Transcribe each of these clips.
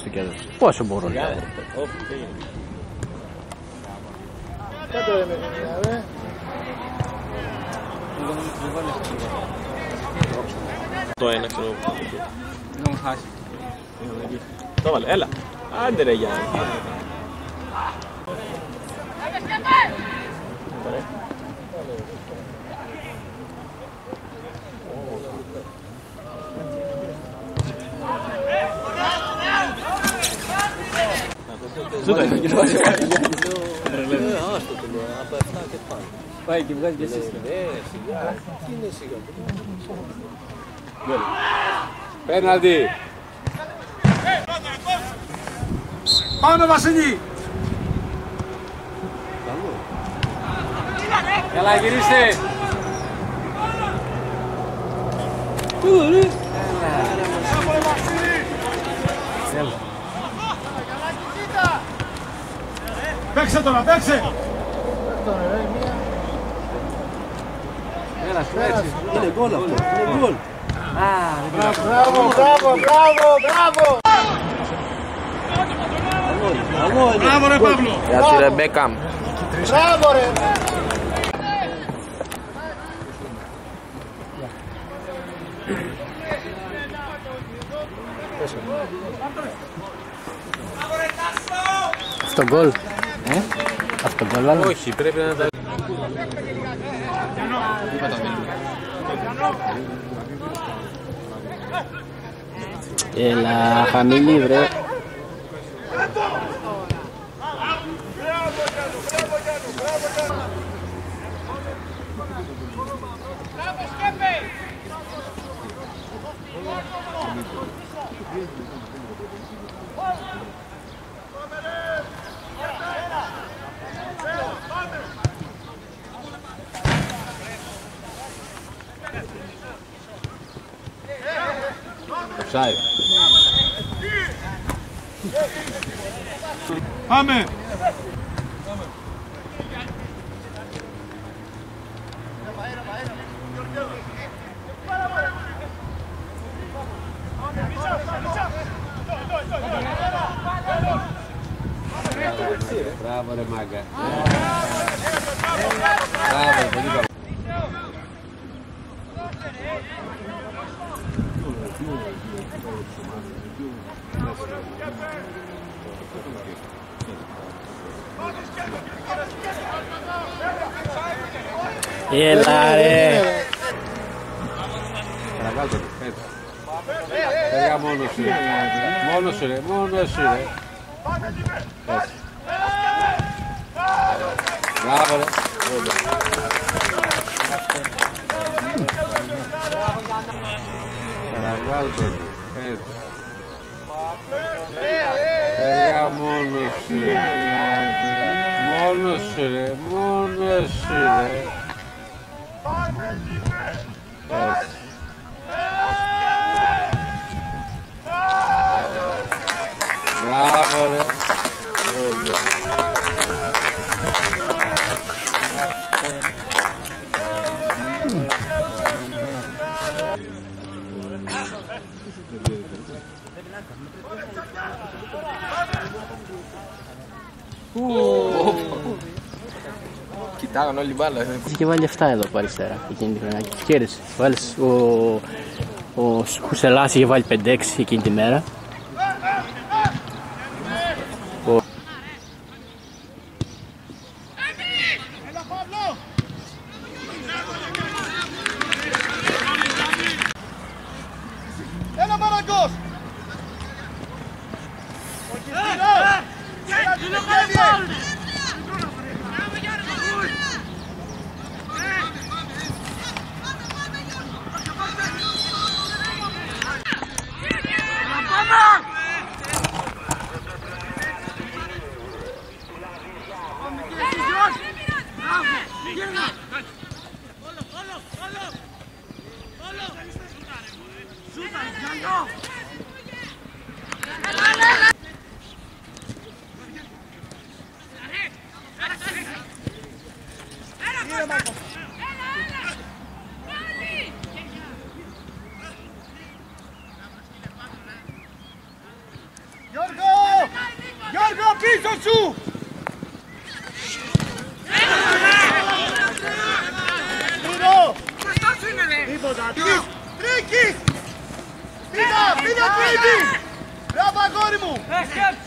στο κέντρο. Πόσο μπορούν. δηλαδή. Κάτω ρε με την ρε. Το ένα ξέρω. Το βάλε, έλα. Άντε ρε Γιάννη. Σούτα είναι. Πάει και βγάζει και εσύ. Πέναλτι. Πάνω Βασίλη. Καλά γυρίστε. Παίξε τώρα, παίξε. Είναι γκολ αυτό. Είναι γκολ. Μπράβο, μπράβο, μπράβο, μπράβο. Καλό είναι. Μπράβο ρε Παύλο. Για τη Ρεμπέκα. Μπράβο ρε. Αυτό γκολ. Ε? Αυτό γκολ, αλλά. Όχι, πρέπει να τα... Έλα, χαμηλή βρε. Offside. Πάμε. Μπράβο ρε μάγκα. Μπράβο, Bravo Re Maga. Bravo, bravo. E l'area Ragazzi, aspetta Monosire, monosire, monosire Bravo. Evet. Ya morlu süre, morlu süre, morlu süre. Evet. Bravo. Κοιτάγαν όλοι μπάλα. Είχε βάλει 7 εδώ από αριστερά εκείνη τη χρονιά. Και ευκαιρίες. Βάλεις ο, ο Χουσελάς είχε βάλει 5-6 εκείνη τη μέρα. Chuchu! Tiro! Ribo dato! Vida, Tiro! Tiro, Tribi! Bravo, Agorimu! Escape!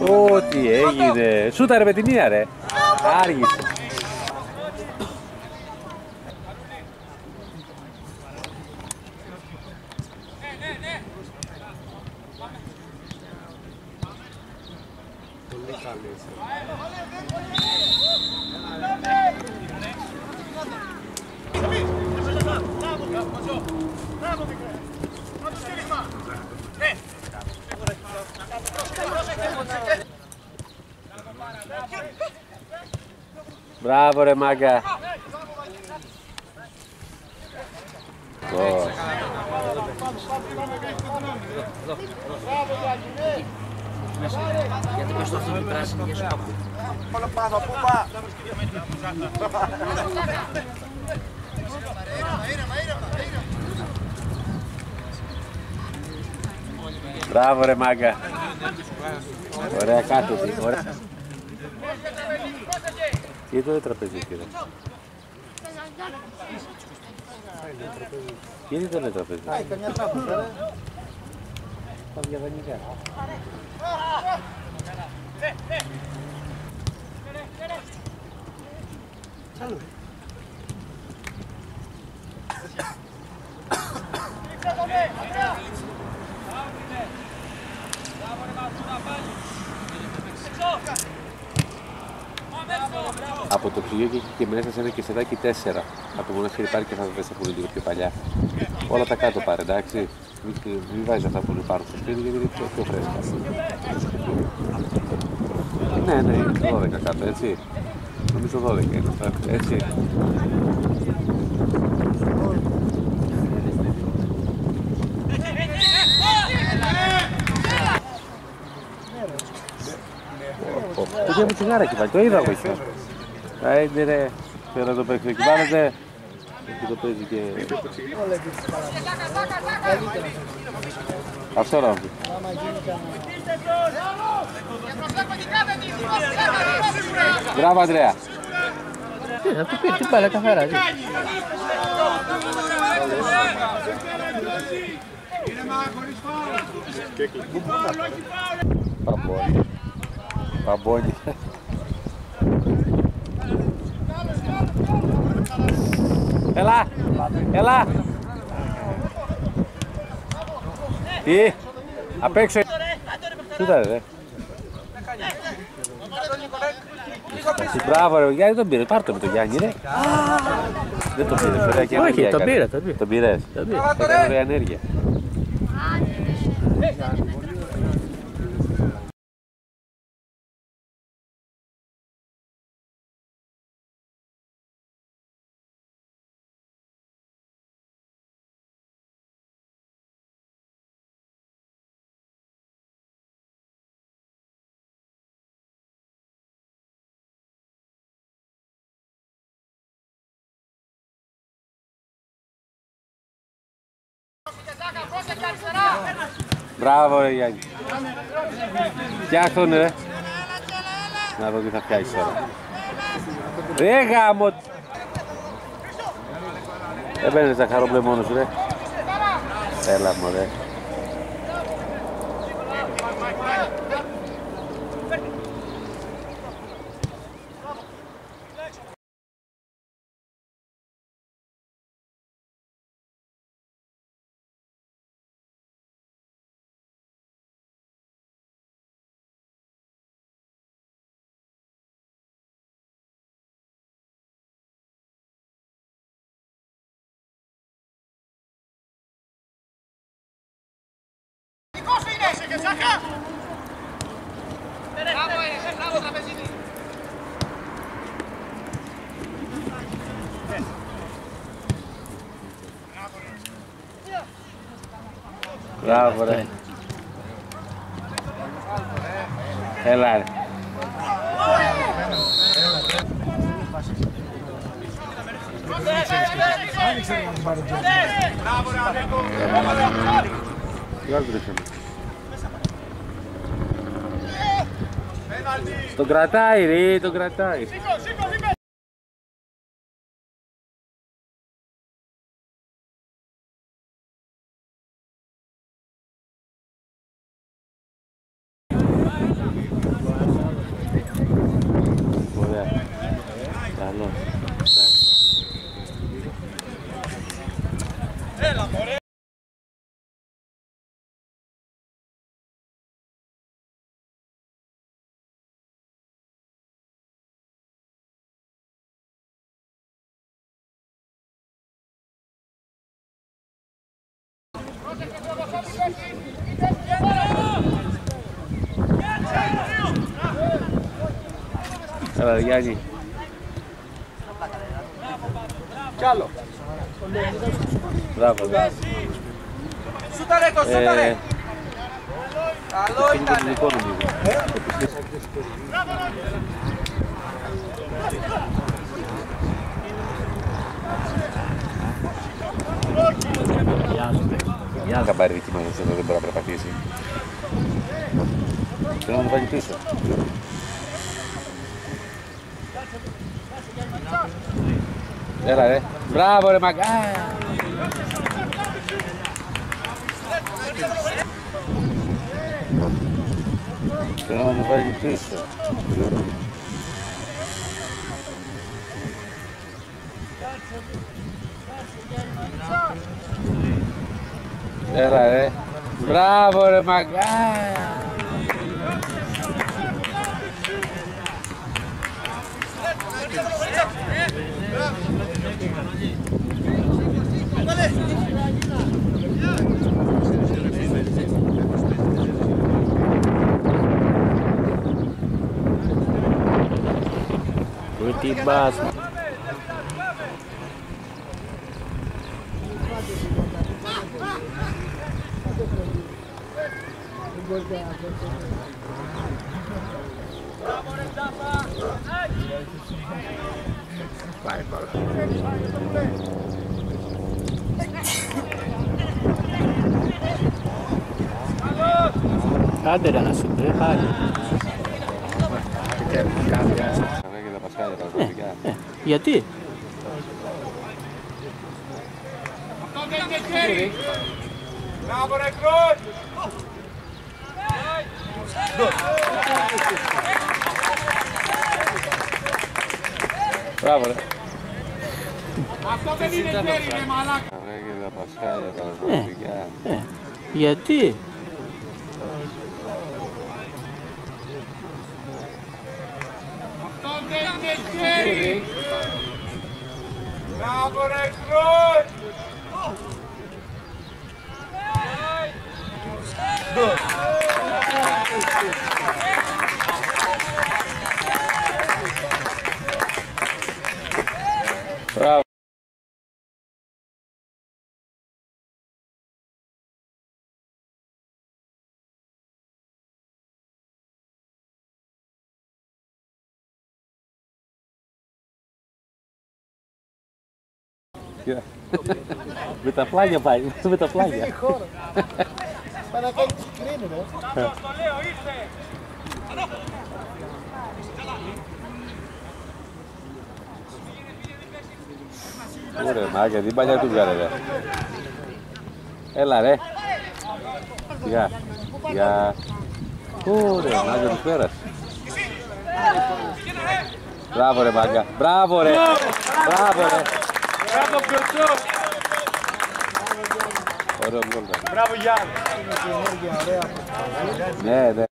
Ό,τι έγινε. Σούταρε με τη μία ρε. Άργησε. Μπράβο ρε μάγκα. Ω. Όλο πάνω, πού πά! Μπράβο ρε μάγκα. Ωραία κάτω. Ωραία. E doi trapezii. Ele dă-le trapezii. Hai că mi-a dat ușoară. Tam je venit de Salut! Salut! Από το ψυγείο και, και μέσα σε ένα κεσεδάκι τέσσερα. Από το μονάχα υπάρχει και θα δες που είναι λίγο πιο παλιά. Όλα τα κάτω πάρε, εντάξει. Μην, μην βάζεις αυτά που υπάρχουν στο σπίτι γιατί είναι πιο, πιο φρέσκα. Ναι, ναι, είναι 12 κάτω, έτσι. Νομίζω 12 είναι αυτά, έτσι. Το μου τσιγάρα εκεί πάλι, το είδα εγώ εκεί. Α, είναι ρε, θέλω να το παίξω εκεί, βάλετε. Εκεί το παίζει και... Αυτό να πεις. Μπράβο, Αντρέα. Τι, θα του πεις την μπάλα καθαρά. τι. Παμπώνι. Έλα, έλα. Τι, απ' έξω. Κοίτα ρε. Εσύ, Μπράβο ρε, Γιάννη τον πήρε, πάρ' το με τον Γιάννη ρε. Δεν τον πήρε, ωραία και Όχι, ενέργεια τον έκανε. πήρα, τον πήρα. Τον πήρες. Τον πήρα. Έκανε ωραία ενέργεια. Μπράβο ρε Γιάννη. Φτιάχτον ρε. Να δω τι θα φτιάξεις τώρα. Ρε γάμο. Δεν παίρνεις τα χαρόμπλε μόνος σου ρε. Έλα μωρέ. Μπράβο ρε. Έλα ρε. Τι άλλο τρέχει. Τον κρατάει ρε, τον κρατάει. Ωραία. Καλό. Έλα ρε Γιάννη. Κι άλλο. Μπράβο. ρε. Σούταρε το, σούταρε. Ε, Καλό είναι το ήταν. δικό Я... Какая ритма не все добра пропатиси. Ты нам вроде пишешь. Era, eh? Bravo Re Mag... Ah! Che non fai di questo. Grazie, grazie, era, eh. Bravo Re Magari! Ah! Vai, vai. Cadere la sua pari. E Vamos te? Vamos Recrut! Πει, χάρη. Καλά και τα πασχάλια πραγματικά. Γιατί; Μπράβο ρε Κρόν. Μπράβο ρε. Αυτό δεν είναι χέρι ρε μαλάκα. Καλά και τα πασχάλια πραγματικά. Ε, γιατί; Αυτό δεν είναι χέρι. Μπράβο ρε Κρόν. Με τα πλάγια πάει, με τα πλάγια. Ωραία, μάγια, την παλιά του βγάλε, ρε. Έλα, ρε. Γεια. Γεια. Ωραία, μάγια του πέρασε. Μπράβο, ρε, μάγια. Μπράβο, ρε. Μπράβο, ρε. Bravo Kürtür. Orada burada. Bravo Yar. Ne ne?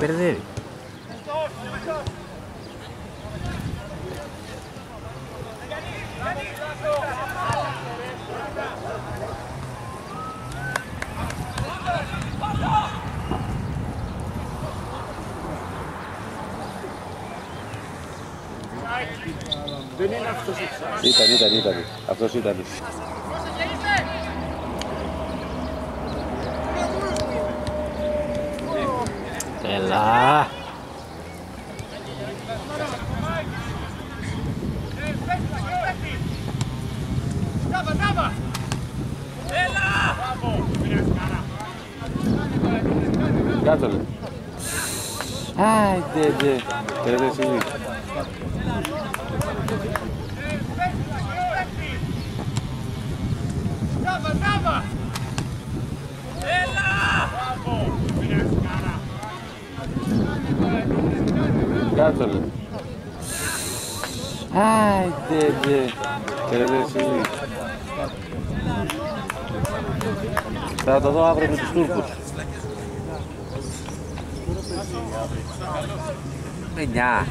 Perder. Ναι. Τον μπερδεύει. Ήταν, ήταν, ήταν. Αυτός ήταν. Έλα. Κάτω λέει. Άιντε, ντε. Τελευταία στιγμή. Trava, trava! Gata, Ai, de Quero ver se. Tá, tá, tá, abre os turcos. Venha.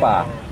吧。